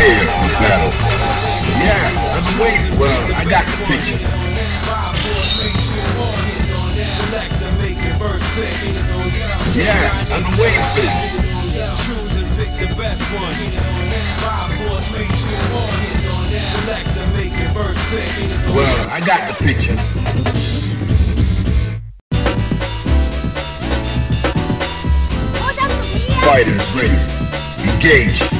Prepare for battle. Yeah, I'm waiting. Well, I got the picture. Yeah, I'm waiting for this. Choose and pick the best one. Five, four, three, two, one. Select make first pick. Well, I got the picture. Fighters ready. Engage.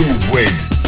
You win.